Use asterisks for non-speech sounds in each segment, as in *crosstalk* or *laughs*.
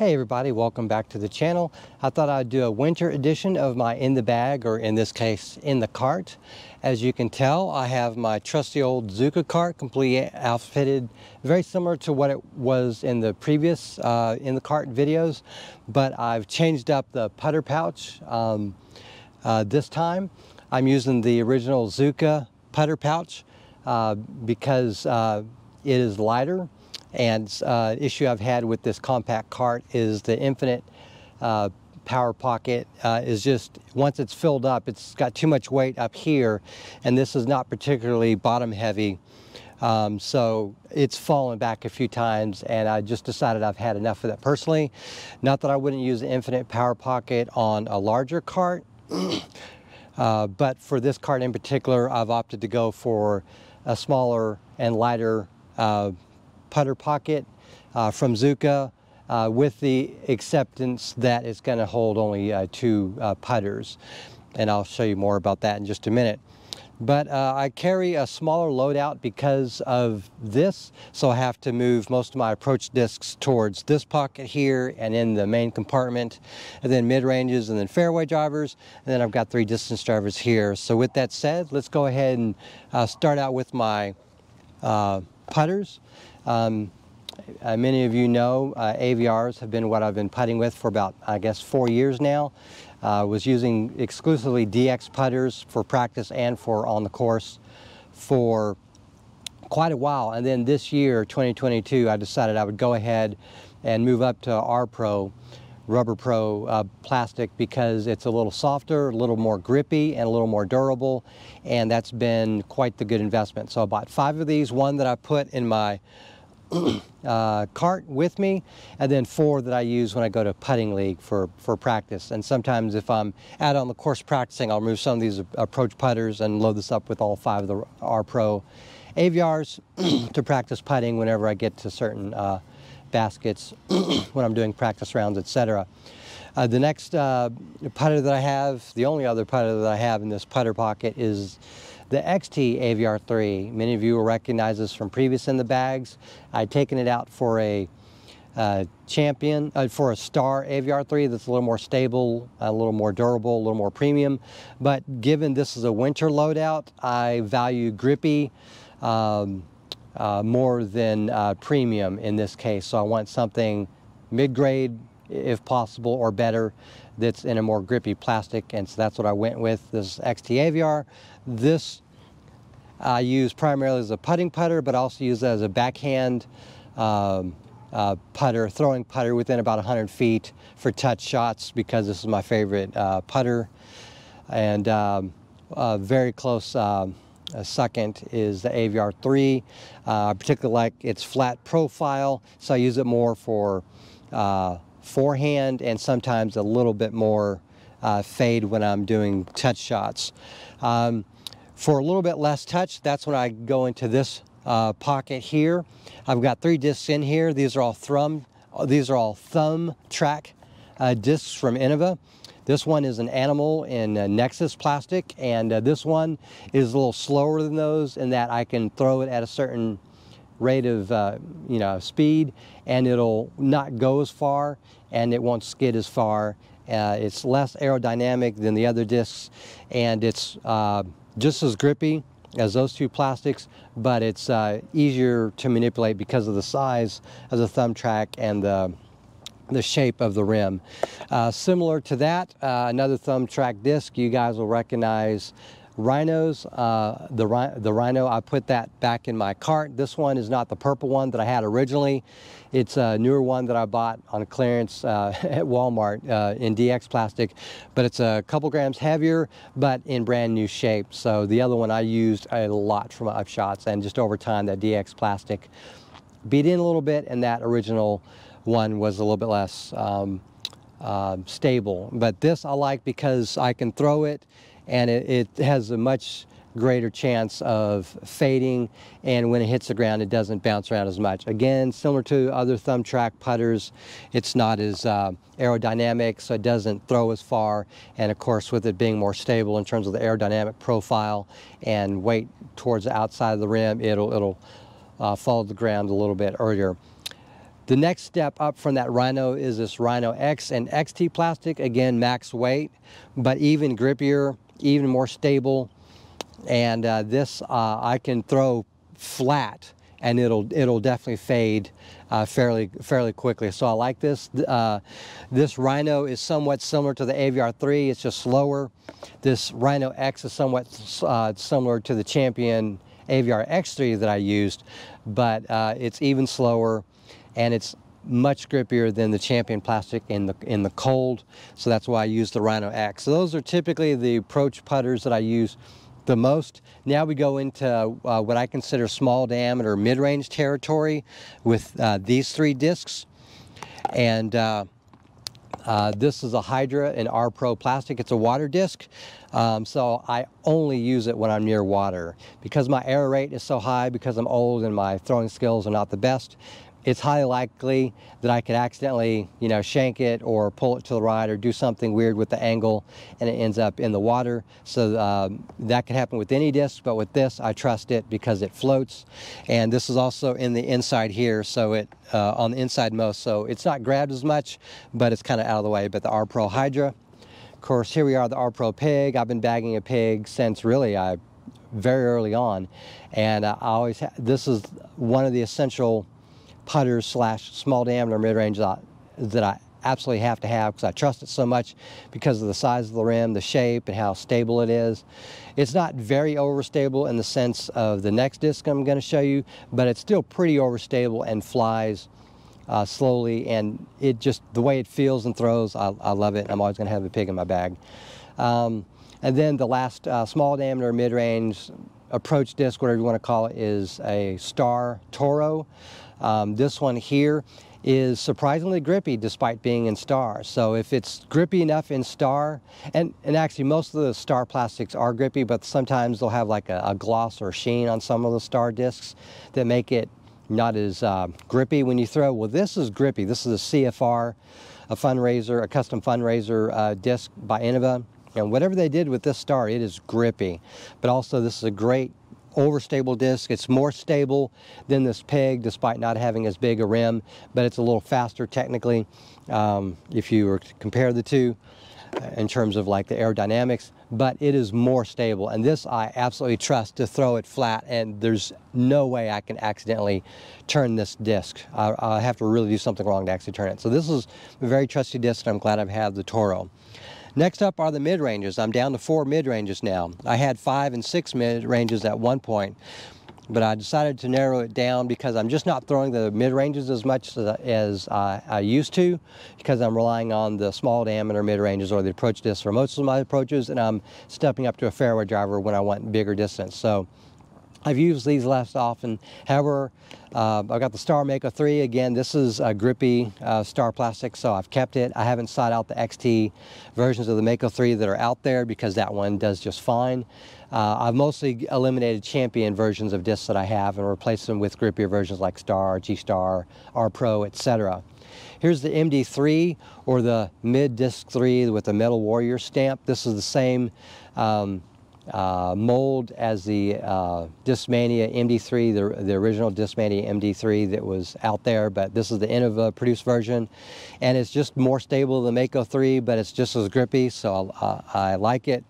Hey everybody, welcome back to the channel. I thought I'd do a winter edition of my in the bag, or in this case, in the cart. As you can tell, I have my trusty old ZUCA cart, completely outfitted, very similar to what it was in the previous uh, in the cart videos, but I've changed up the putter pouch um, uh, this time. I'm using the original ZUCA putter pouch uh, because uh, it is lighter and uh, issue I've had with this compact cart is the infinite uh, power pocket uh, is just, once it's filled up, it's got too much weight up here, and this is not particularly bottom heavy. Um, so it's fallen back a few times and I just decided I've had enough of that personally. Not that I wouldn't use the infinite power pocket on a larger cart, *clears throat* uh, but for this cart in particular, I've opted to go for a smaller and lighter uh, putter pocket uh, from ZUCA uh, with the acceptance that it's going to hold only uh, two uh, putters. And I'll show you more about that in just a minute. But uh, I carry a smaller loadout because of this, so I have to move most of my approach discs towards this pocket here and in the main compartment, and then mid-ranges and then fairway drivers, and then I've got three distance drivers here. So with that said, let's go ahead and uh, start out with my putters. Um, uh, many of you know uh, Aviars have been what I've been putting with for about, I guess, four years now. I uh, was using exclusively DX putters for practice and for on the course for quite a while. And then this year, 2022, I decided I would go ahead and move up to R Pro, Rubber Pro uh, plastic because it's a little softer, a little more grippy, and a little more durable. And that's been quite the good investment. So I bought five of these, one that I put in my *clears throat* uh, cart with me, and then four that I use when I go to putting league for, for practice. And sometimes if I'm out on the course practicing, I'll move some of these approach putters and load this up with all five of the R Pro Aviars *clears throat* to practice putting whenever I get to certain uh, baskets *clears throat* when I'm doing practice rounds, etc. Uh, the next uh, putter that I have, the only other putter that I have in this putter pocket is the XT Aviar3, many of you will recognize this from previous in the bags. I'd taken it out for a uh, champion, uh, for a star Aviar3 that's a little more stable, a little more durable, a little more premium. But given this is a winter loadout, I value grippy um, uh, more than uh, premium in this case. So I want something mid-grade, if possible, or better that's in a more grippy plastic, and so that's what I went with, this XT Aviar. This I use primarily as a putting putter, but also use it as a backhand um, uh, putter, throwing putter within about 100 feet for touch shots because this is my favorite uh, putter. And um, very close um, second is the Aviar 3. Uh, I particularly like its flat profile, so I use it more for uh, forehand and sometimes a little bit more uh, fade when I'm doing touch shots. Um, for a little bit less touch, that's when I go into this uh, pocket here. I've got three discs in here. These are all thumb, these are all thumb track uh, discs from Innova. This one is an animal in uh, Nexus plastic, and uh, this one is a little slower than those in that I can throw it at a certain rate of uh, you know speed and it'll not go as far and it won't skid as far. Uh, it's less aerodynamic than the other discs and it's uh, just as grippy as those two plastics, but it's uh, easier to manipulate because of the size of the thumb track and the, the shape of the rim. Uh, similar to that, uh, another thumb track disc you guys will recognize Rhynos, uh, the, the Rhyno, I put that back in my cart. This one is not the purple one that I had originally. It's a newer one that I bought on clearance uh, *laughs* at Walmart uh, in DX plastic, but it's a couple grams heavier, but in brand new shape. So the other one I used a lot for my shots, and just over time that DX plastic beat in a little bit, and that original one was a little bit less um, uh, stable. But this I like because I can throw it and it, it has a much greater chance of fading and when it hits the ground it doesn't bounce around as much. Again, similar to other thumb track putters, it's not as uh, aerodynamic so it doesn't throw as far and of course with it being more stable in terms of the aerodynamic profile and weight towards the outside of the rim, it'll, it'll uh, fall to the ground a little bit earlier. The next step up from that Rhyno is this RhynoX and XT plastic. Again, max weight, but even grippier, even more stable. And uh, this uh, I can throw flat and it'll it'll definitely fade uh, fairly fairly quickly. So I like this. Uh, this Rhyno is somewhat similar to the Aviar3. It's just slower. This RhynoX is somewhat uh, similar to the Champion AviarX3 that I used, but uh, it's even slower and it's much grippier than the Champion plastic in the in the cold. So that's why I use the RhynoX. So those are typically the approach putters that I use the most. Now we go into uh, what I consider small diameter mid-range territory with uh, these three discs. And uh, uh this is a Hydra and R Pro plastic. It's a water disc. Um, so I only use it when I'm near water. Because my error rate is so high, because I'm old and my throwing skills are not the best, it's highly likely that I could accidentally, you know, shank it or pull it to the right or do something weird with the angle and it ends up in the water. So um, that could happen with any disc, but with this, I trust it because it floats. And this is also in the inside here, so it, uh, on the inside most, so it's not grabbed as much, but it's kind of out of the way. But the R Pro Hydra, of course, here we are, the R Pro Pig. I've been bagging a pig since really I very early on. And I always, this is one of the essential putters slash small diameter mid-range that, that I absolutely have to have because I trust it so much because of the size of the rim, the shape, and how stable it is. It's not very overstable in the sense of the next disc I'm going to show you, but it's still pretty overstable and flies uh, slowly and it just, the way it feels and throws, I, I love it. I'm always going to have a pig in my bag. Um, and then the last uh, small diameter mid-range approach disc, whatever you want to call it, is a Star Toro. Um, this one here is surprisingly grippy despite being in star. So if it's grippy enough in star, and, and actually most of the star plastics are grippy, but sometimes they'll have like a, a gloss or sheen on some of the star discs that make it not as uh, grippy when you throw. Well, this is grippy. This is a CFR, a fundraiser, a custom fundraiser uh, disc by Innova. And whatever they did with this star, it is grippy. But also this is a great overstable disc. It's more stable than this Pig despite not having as big a rim, but it's a little faster technically um, if you were to compare the two uh, in terms of like the aerodynamics, but it is more stable. And this I absolutely trust to throw it flat and there's no way I can accidentally turn this disc. I, I have to really do something wrong to actually turn it. So this is a very trusty disc and I'm glad I've had the Toro. Next up are the mid-ranges. I'm down to four mid-ranges now. I had five and six mid-ranges at one point, but I decided to narrow it down because I'm just not throwing the mid-ranges as much as, as I, I, used to because I'm relying on the small diameter mid-ranges or the approach discs for most of my approaches and I'm stepping up to a fairway driver when I want bigger distance. So I've used these less often. However, uh, I've got the Star Mako 3. Again, this is a grippy uh, Star plastic, so I've kept it. I haven't sought out the XT versions of the Mako 3 that are out there because that one does just fine. Uh, I've mostly eliminated champion versions of discs that I have and replaced them with grippier versions like Star, G-Star, R-Pro, etc. Here's the MD3 or the mid disc 3 with the Metal Warrior stamp. This is the same um, uh, mold as the uh, Discmania MD3, the, the original Discmania MD3 that was out there, but this is the Innova produced version. And it's just more stable than Mako 3, but it's just as grippy, so uh, I like it.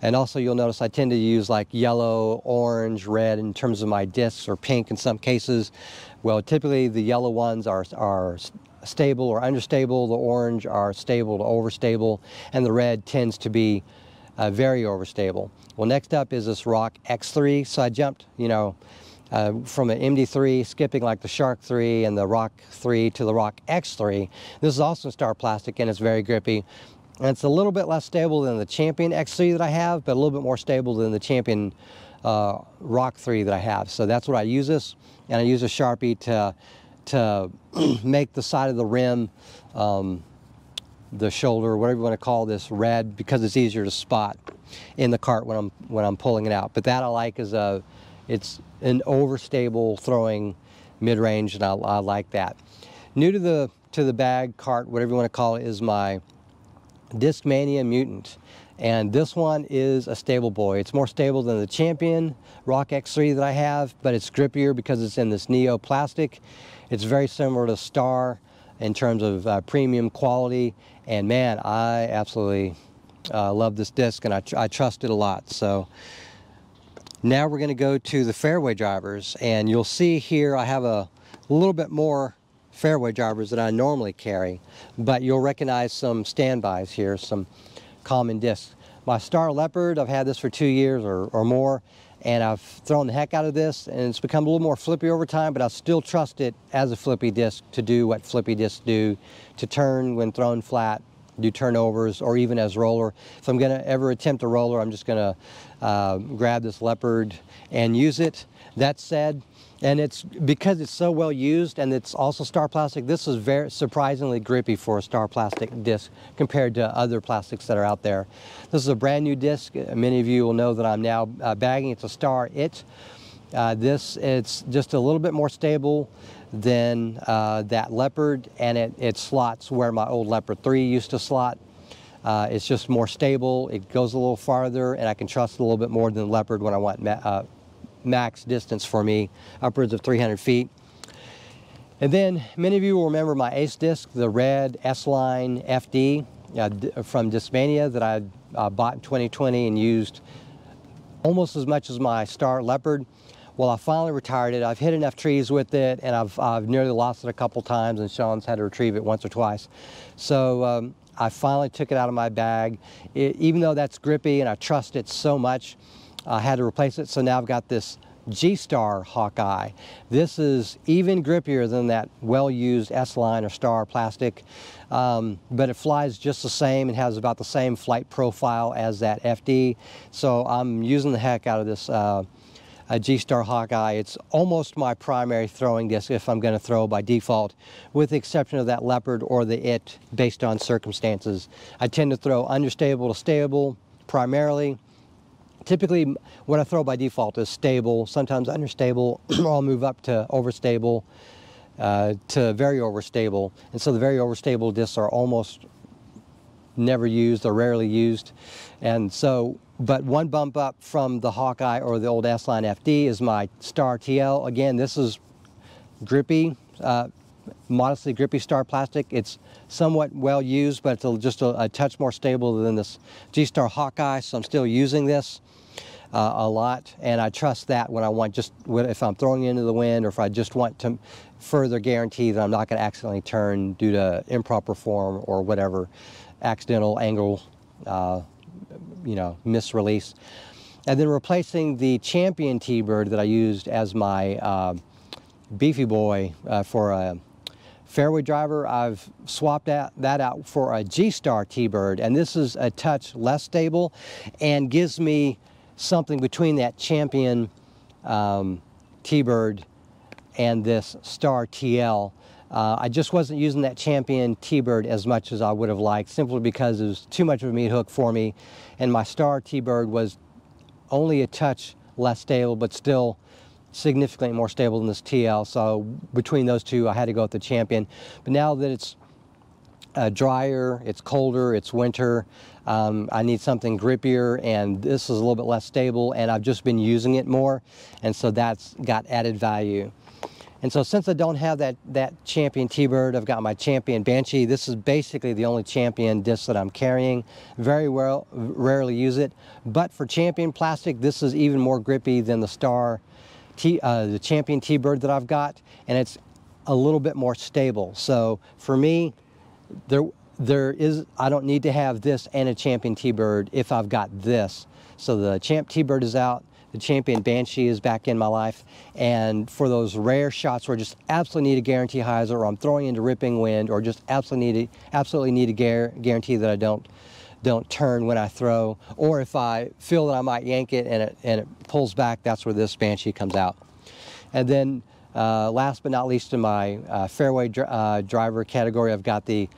And also you'll notice I tend to use like yellow, orange, red in terms of my discs or pink in some cases. Well, typically the yellow ones are, are stable or understable, the orange are stable to overstable, and the red tends to be uh, very overstable. Well, next up is this Rock X3. So I jumped, you know, uh, from an MD3, skipping like the Shark 3 and the Rock 3 to the RocX3. This is also star plastic and it's very grippy. And it's a little bit less stable than the Champion X3 that I have, but a little bit more stable than the Champion uh, Roc3 that I have. So that's what I use this. And I use a Sharpie to, to *clears throat* make the side of the rim um, the shoulder, whatever you want to call this, red because it's easier to spot in the cart when I'm when I'm pulling it out. But that I like is a, it's an overstable throwing mid-range, and I, I like that. New to the to the bag cart, whatever you want to call it, is my Discmania Mutant. And this one is a stable boy. It's more stable than the Champion RocX3 that I have, but it's grippier because it's in this Neo plastic. It's very similar to Star in terms of uh, premium quality. And man, I absolutely uh, love this disc and I, tr I trust it a lot. So now we're going to go to the fairway drivers and you'll see here I have a little bit more fairway drivers that I normally carry, but you'll recognize some standbys here, some common discs. My Star Leopard, I've had this for two years or, or more, and I've thrown the heck out of this, and it's become a little more flippy over time, but I still trust it as a flippy disc to do what flippy discs do, to turn when thrown flat, do turnovers, or even as roller. If I'm gonna ever attempt a roller, I'm just gonna uh, grab this Leopard and use it. That said, and it's because it's so well used and it's also star plastic, this is very surprisingly grippy for a star plastic disc compared to other plastics that are out there. This is a brand new disc. Many of you will know that I'm now uh, bagging. It's a Star It. Uh, this, it's just a little bit more stable than uh, that Leopard and it, it slots where my old Leopard 3 used to slot. Uh, it's just more stable, it goes a little farther, and I can trust it a little bit more than Leopard when I want uh, max distance for me, upwards of 300 feet. And then many of you will remember my ace disc, the red S-Line FD uh, from Discmania that I uh, bought in 2020 and used almost as much as my Star Leopard. Well, I finally retired it. I've hit enough trees with it and I've, I've nearly lost it a couple times and Sean's had to retrieve it once or twice. So um, I finally took it out of my bag. It, even though that's grippy and I trust it so much, I had to replace it, so now I've got this G-Star Hawkeye. This is even grippier than that well-used S-Line or Star plastic, um, but it flies just the same and has about the same flight profile as that FD. So I'm using the heck out of this uh, G-Star Hawkeye. It's almost my primary throwing disc if I'm going to throw by default, with the exception of that Leopard or the IT based on circumstances. I tend to throw understable to stable primarily, typically what I throw by default is stable, sometimes understable, *clears throat* or I'll move up to overstable uh, to very overstable. And so the very overstable discs are almost never used or rarely used. And so, but one bump up from the Hawkeye or the old S-Line FD is my Star TL. Again, this is grippy, uh, modestly grippy Star plastic. It's somewhat well used, but it's just a, a touch more stable than this G-Star Hawkeye, so I'm still using this uh, a lot, and I trust that when I want just, if I'm throwing into the wind or if I just want to further guarantee that I'm not going to accidentally turn due to improper form or whatever, accidental angle, uh, you know, misrelease. And then replacing the Champion TeeBird that I used as my uh, beefy boy uh, for a fairway driver, I've swapped that, that out for a G-Star TeeBird, and this is a touch less stable and gives me something between that Champion um, TeeBird and this Star TL. Uh, I just wasn't using that Champion TeeBird as much as I would have liked, simply because it was too much of a meat hook for me, and my Star TeeBird was only a touch less stable, but still significantly more stable than this TL. So between those two, I had to go with the Champion. But now that it's uh, drier, it's colder, it's winter, um, I need something grippier and this is a little bit less stable and I've just been using it more and so that's got added value. And so since I don't have that, that Champion TeeBird, I've got my Champion Banshee. This is basically the only Champion disc that I'm carrying. Very well, rarely use it. But for Champion plastic, this is even more grippy than the Star, Uh, the Champion TeeBird that I've got. And it's a little bit more stable. So for me, there, there is, I don't need to have this and a Champion TeeBird if I've got this. So the Champ TeeBird is out, the Champion Banshee is back in my life, and for those rare shots where I just absolutely need a guarantee hyzer or I'm throwing into ripping wind or just absolutely need, absolutely need a guarantee that I don't don't turn when I throw, or if I feel that I might yank it and it, and it pulls back, that's where this Banshee comes out. And then uh, last but not least in my uh, fairway dr uh, driver category, I've got the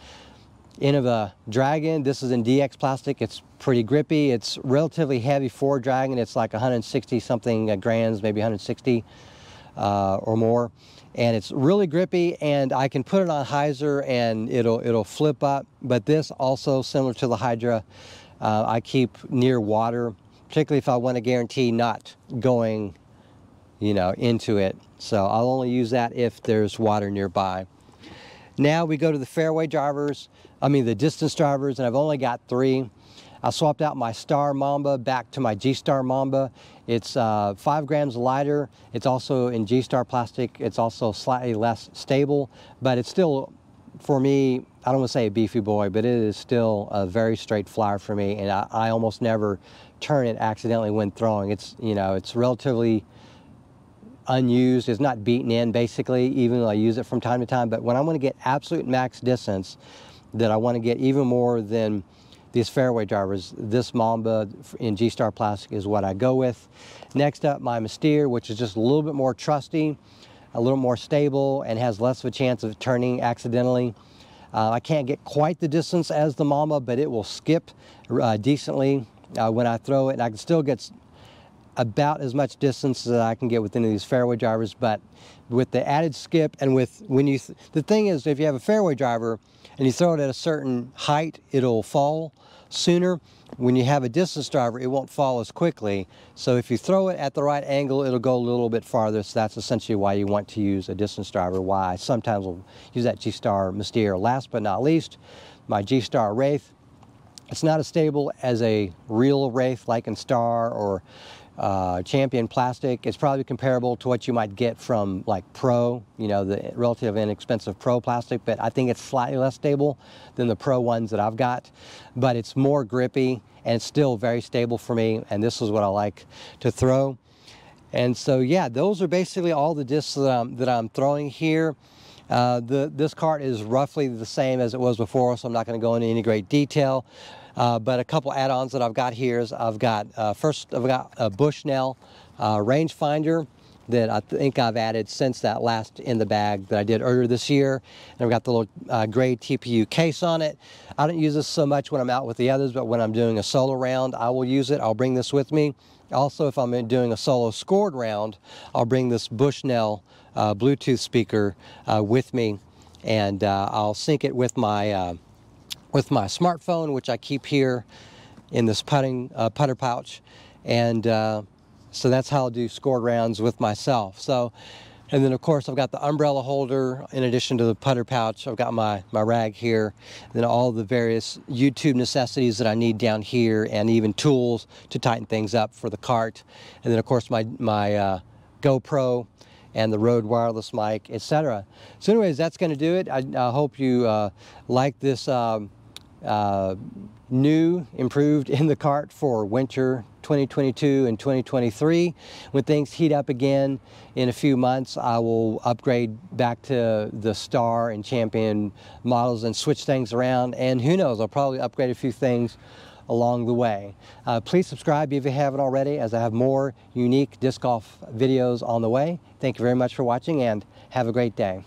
Innova Dragon. This is in DX plastic. It's pretty grippy. It's relatively heavy for Dragon. It's like 160 something uh, grams, maybe 160 uh, or more. And it's really grippy and I can put it on hyzer and it'll, it'll flip up. But this also similar to the Hydra uh, I keep near water, particularly if I want to guarantee not going, you know, into it. So I'll only use that if there's water nearby. Now we go to the fairway drivers, I mean the distance drivers, and I've only got three. I swapped out my Star Mamba back to my G-Star Mamba. It's uh, five grams lighter. It's also in G-Star plastic. It's also slightly less stable, but it's still, for me, I don't want to say a beefy boy, but it is still a very straight flyer for me, and I, I almost never turn it accidentally when throwing. It's, you know, it's relatively unused, it's not beaten in basically, even though I use it from time to time. But when I want to get absolute max distance, that I want to get even more than these fairway drivers, this Mamba in G-Star Plastic is what I go with. Next up, my Mystere, which is just a little bit more trusty, a little more stable, and has less of a chance of turning accidentally. Uh, I can't get quite the distance as the Mamba, but it will skip uh, decently uh, when I throw it. And I can still get about as much distance as I can get with any of these fairway drivers, but with the added skip and with when you, th the thing is if you have a fairway driver and you throw it at a certain height, it'll fall sooner. When you have a distance driver, it won't fall as quickly. So if you throw it at the right angle, it'll go a little bit farther. So that's essentially why you want to use a distance driver, why I sometimes will use that G-Star Mystere. Last but not least, my G-Star Wraith. It's not as stable as a real Wraith like in Star or uh, Champion plastic. It's probably comparable to what you might get from like Pro, you know, the relative inexpensive Pro plastic, but I think it's slightly less stable than the Pro ones that I've got. But it's more grippy and it's still very stable for me, and this is what I like to throw. And so, yeah, those are basically all the discs that I'm, that I'm throwing here. Uh, the, this cart is roughly the same as it was before, so I'm not going to go into any great detail. Uh, but a couple add-ons that I've got here is I've got, uh, first I've got a Bushnell uh, rangefinder that I think I've added since that last in the bag that I did earlier this year. And I've got the little uh, gray TPU case on it. I don't use this so much when I'm out with the others, but when I'm doing a solo round, I will use it. I'll bring this with me. Also, if I'm doing a solo scored round, I'll bring this Bushnell uh, Bluetooth speaker uh, with me and I'll sync it with my with my smartphone, which I keep here in this putting uh, putter pouch. And uh, so that's how I'll do scored rounds with myself. So, and then of course I've got the umbrella holder in addition to the putter pouch. I've got my, my rag here, then all the various YouTube necessities that I need down here and even tools to tighten things up for the cart. And then of course my, my uh, GoPro and the Rode wireless mic, etc. So anyways, that's going to do it. I, I hope you uh, like this um, uh, new, improved in the cart for winter 2022 and 2023. When things heat up again in a few months, I will upgrade back to the Star and Champion models and switch things around. And who knows, I'll probably upgrade a few things along the way. Uh, please subscribe if you haven't already as I have more unique disc golf videos on the way. Thank you very much for watching and have a great day.